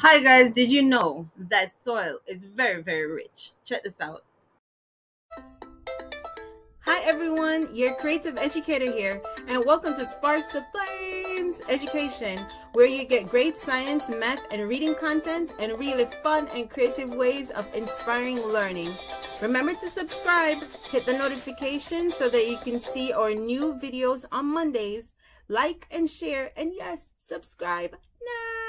Hi guys, did you know that soil is very, very rich? Check this out. Hi everyone, your creative educator here, and welcome to Sparks to Flames Education, where you get great science, math, and reading content and really fun and creative ways of inspiring learning. Remember to subscribe, hit the notification so that you can see our new videos on Mondays. Like and share, and yes, subscribe now.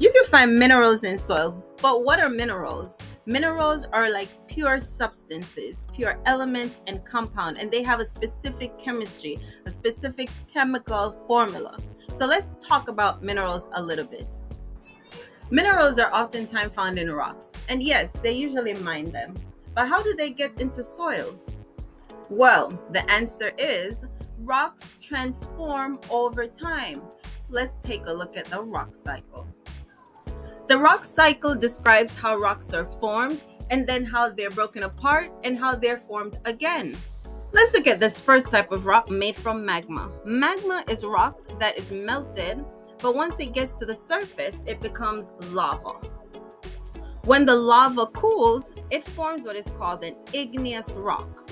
You can find minerals in soil, but what are minerals? Minerals are like pure substances, pure elements and compound, and they have a specific chemistry, a specific chemical formula. So let's talk about minerals a little bit. Minerals are oftentimes found in rocks, and yes, they usually mine them. But how do they get into soils? Well, the answer is rocks transform over time. Let's take a look at the rock cycle. The rock cycle describes how rocks are formed and then how they're broken apart and how they're formed again. Let's look at this first type of rock made from magma. Magma is rock that is melted, but once it gets to the surface, it becomes lava. When the lava cools, it forms what is called an igneous rock.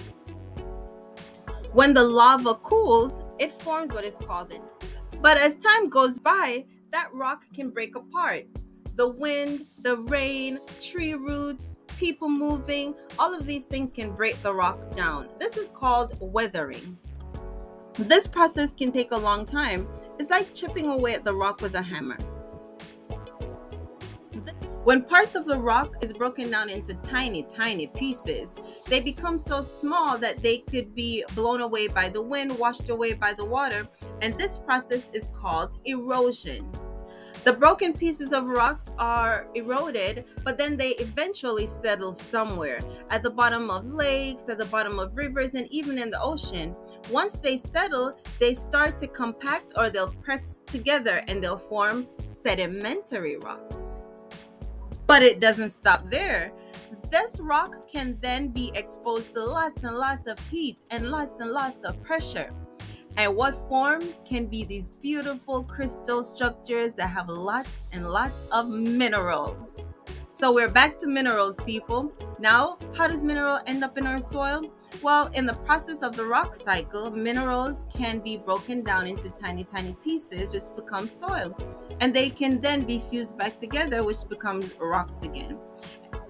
When the lava cools, it forms what is called an. But as time goes by, that rock can break apart the wind, the rain, tree roots, people moving, all of these things can break the rock down. This is called weathering. This process can take a long time. It's like chipping away at the rock with a hammer. When parts of the rock is broken down into tiny, tiny pieces, they become so small that they could be blown away by the wind, washed away by the water, and this process is called erosion. The broken pieces of rocks are eroded, but then they eventually settle somewhere at the bottom of lakes, at the bottom of rivers, and even in the ocean. Once they settle, they start to compact or they'll press together and they'll form sedimentary rocks. But it doesn't stop there. This rock can then be exposed to lots and lots of heat and lots and lots of pressure. And what forms can be these beautiful crystal structures that have lots and lots of minerals. So we're back to minerals, people. Now, how does mineral end up in our soil? Well, in the process of the rock cycle, minerals can be broken down into tiny, tiny pieces, which become soil. And they can then be fused back together, which becomes rocks again.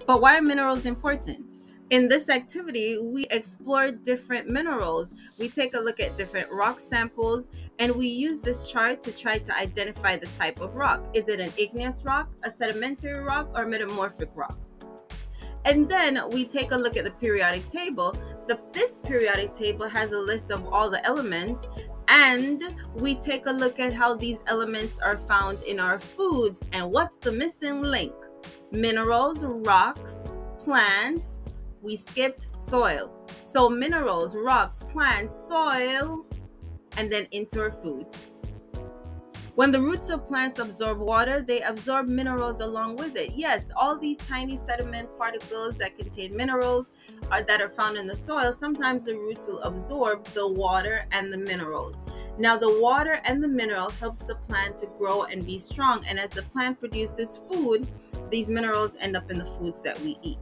But why are minerals important? In this activity, we explore different minerals. We take a look at different rock samples and we use this chart to try to identify the type of rock. Is it an igneous rock, a sedimentary rock, or metamorphic rock? And then we take a look at the periodic table. The, this periodic table has a list of all the elements and we take a look at how these elements are found in our foods and what's the missing link. Minerals, rocks, plants, we skipped soil. So minerals, rocks, plants, soil, and then into our foods. When the roots of plants absorb water, they absorb minerals along with it. Yes, all these tiny sediment particles that contain minerals are, that are found in the soil, sometimes the roots will absorb the water and the minerals. Now, the water and the mineral helps the plant to grow and be strong. And as the plant produces food, these minerals end up in the foods that we eat.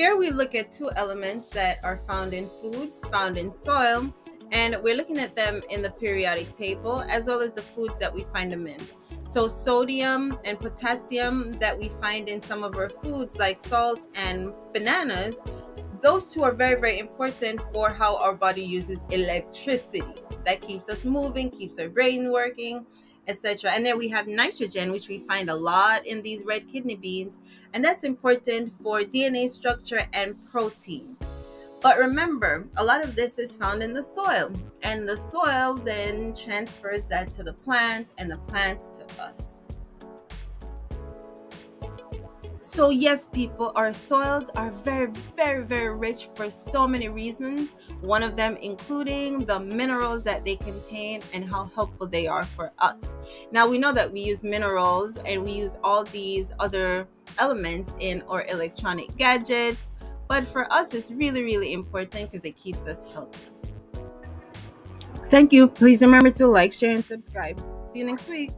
Here we look at two elements that are found in foods, found in soil, and we're looking at them in the periodic table as well as the foods that we find them in. So, sodium and potassium that we find in some of our foods, like salt and bananas, those two are very, very important for how our body uses electricity. That keeps us moving, keeps our brain working, etc. And then we have nitrogen, which we find a lot in these red kidney beans, and that's important for DNA structure and protein. But remember, a lot of this is found in the soil, and the soil then transfers that to the plant, and the plant to us. So, yes, people, our soils are very, very, very rich for so many reasons. One of them including the minerals that they contain and how helpful they are for us. Now, we know that we use minerals and we use all these other elements in our electronic gadgets, but for us, it's really, really important because it keeps us healthy. Thank you. Please remember to like, share, and subscribe. See you next week.